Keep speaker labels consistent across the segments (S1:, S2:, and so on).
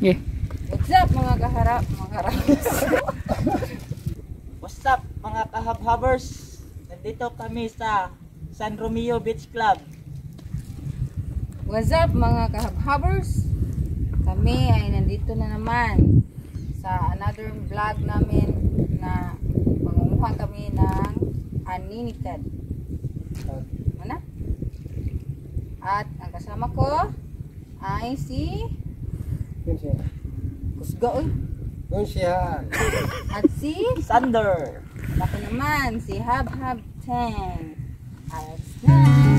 S1: Yeah.
S2: What's up mga kaharap? Mga kaharap.
S3: What's up mga kahabhabers? Nandito kami sa San Romeo Beach Club.
S2: What's up mga kahabhabers? Kami ay nandito na naman sa another vlog namin na mangunguha kami ng aninikad. Ano? At ang kasama ko ay si. Uy.
S4: Yun siya.
S2: At si
S3: Sander.
S2: ako naman si Hab Hab 10. Alex na.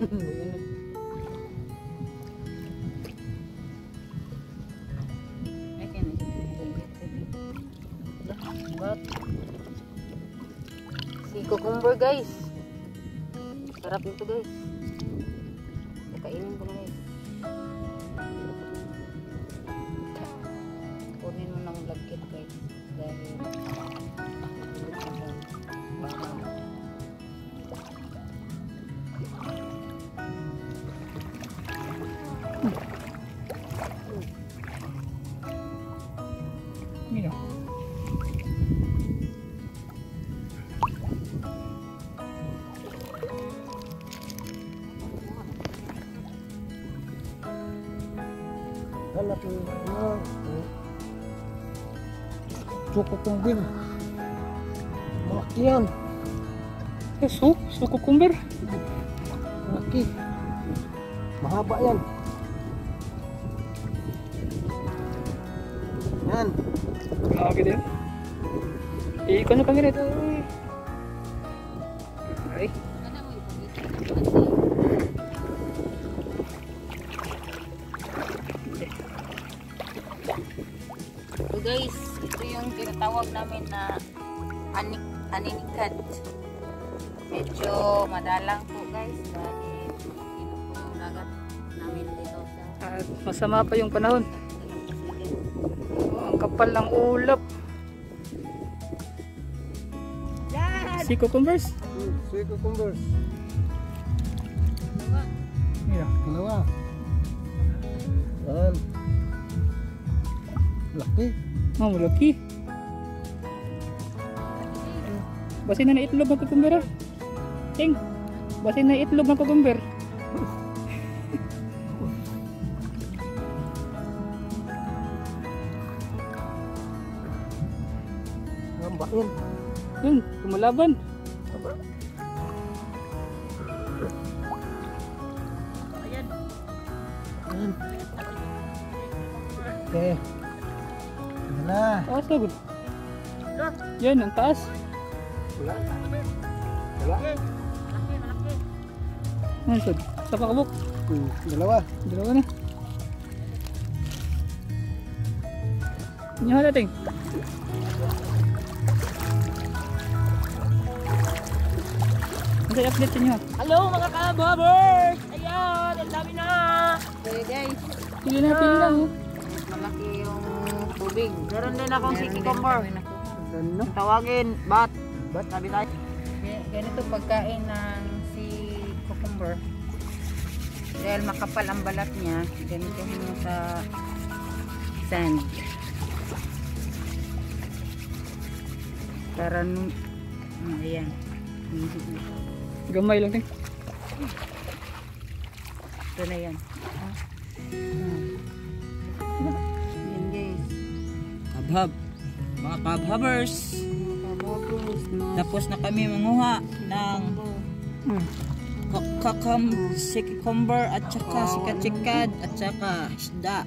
S2: Si cucumber guys. Sarap nito guys. Kakainin ko guys. Kunin mo ng lagkit guys. Dahil
S1: Mira.
S4: Kumbin. Malaki yan.
S1: Eh, so, so cucumber.
S4: Malaki. Mahaba yan. Yan.
S1: Grabe din. Eh, ikaw na kami nito. Ay,
S2: So guys, ito yung tinatawag namin na anik aninikad. Medyo madalang po guys dahil ino po yung dagat namin dito sa
S1: at masama pa yung panahon. Kapal ng ulap. Si cucumbers.
S4: Hmm, Sweet cucumbers.
S1: Mira.
S4: Dalawa. Yan. Laki.
S1: Oh, malaki. Basin na na itlog ng cucumber ah. Ting. Basin na itlog ng cucumber.
S4: Ngamba yan.
S1: Yun, kumalaban.
S4: Yan. Okay. Yan na.
S1: Taas na good. Yan, ang taas.
S4: Wala. Wala.
S1: Yan, sud. Sa pakabok.
S4: Hmm, dalawa.
S1: Dalawa na. Inyo natin. Ano yung update sa inyo?
S3: Hello mga kahabhabers! Ayan, ang dami na!
S2: Okay guys,
S1: Pili na, pili lang. oh.
S2: malaki yung tubig.
S3: Meron din akong si cucumber. Ano? Tawagin, bat. Bat, sabi tayo.
S2: Ga- Ganito pagkain ng si cucumber. Dahil makapal ang balat niya, ganito mo sa sand. Para nung, ah, ayan.
S1: Gamay lang din.
S2: Ito na yan. Ah. Yan guys.
S3: Habhab. mga kabhabers.
S2: Kabobos.
S3: Tapos na kami manguha ng kakam, si cucumber at saka si kachikad at saka isda.